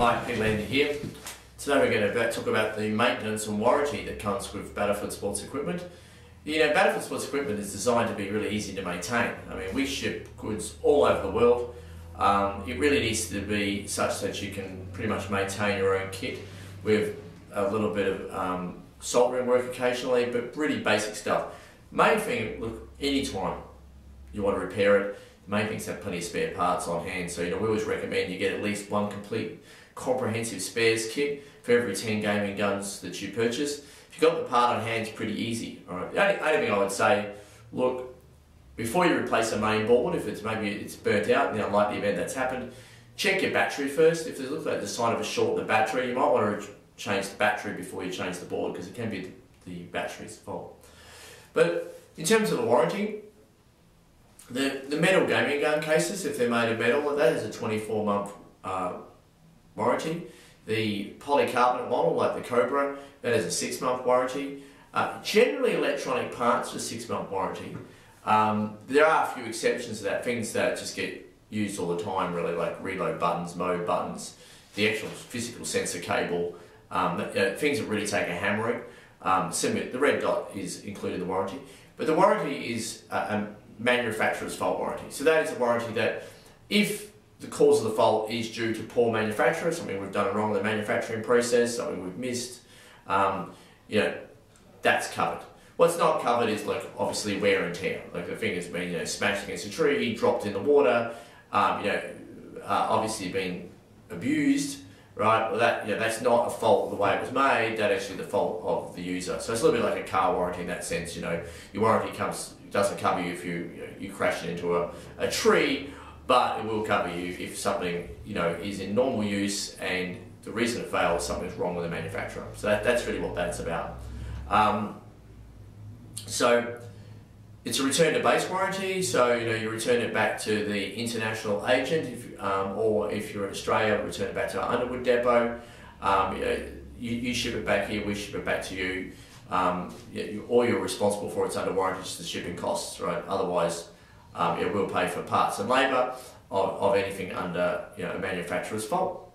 Hi, Lander here. Today we're going to talk about the maintenance and warranty that comes with Battlefield Sports equipment. You know, Battlefield Sports equipment is designed to be really easy to maintain. I mean, we ship goods all over the world. Um, it really needs to be such that you can pretty much maintain your own kit with a little bit of um, soldering work occasionally, but really basic stuff. Main thing, look, anytime you want to repair it, main thing's have plenty of spare parts on hand. So, you know, we always recommend you get at least one complete comprehensive spares kit for every 10 gaming guns that you purchase. If you've got the part on hand, it's pretty easy. All right. The only, only thing I would say, look, before you replace a main board, if it's maybe it's burnt out in the unlikely event that's happened, check your battery first. If it looks like the sign of a short in the battery, you might want to change the battery before you change the board because it can be the battery's fault. But in terms of the warranty, the, the metal gaming gun cases, if they're made of metal, that is a 24 month uh, warranty. The polycarbonate model, like the Cobra, that has a six month warranty. Uh, generally, electronic parts, a six month warranty. Um, there are a few exceptions to that, things that just get used all the time, really, like reload buttons, mode buttons, the actual physical sensor cable, um, uh, things that really take a hammering. Um, the red dot is included in the warranty, but the warranty is a, a manufacturer's fault warranty. So that is a warranty that if the cause of the fault is due to poor manufacturer, something we've done wrong in the manufacturing process, something we've missed, um, you know, that's covered. What's not covered is like obviously wear and tear. Like the thing has been you know smashed against a tree, dropped in the water, um, you know, uh, obviously been abused, right? Well, that know, that's not a fault of the way it was made. That's actually the fault of the user. So it's a little bit like a car warranty in that sense. You know, your warranty comes doesn't cover you if you you, know, you crash into a, a tree, but it will cover you if something you know is in normal use and the reason it fails something's wrong with the manufacturer. So that, that's really what that's about. Um, so it's a return to base warranty, so you know you return it back to the international agent, if, um, or if you're in Australia, return it back to our Underwood depot. Um, you, know, you, you, ship it back here, we ship it back to you. Um, you, all you're responsible for it's under warranty, just the shipping costs, right? Otherwise, um, it will pay for parts and labour of, of anything under you know a manufacturer's fault.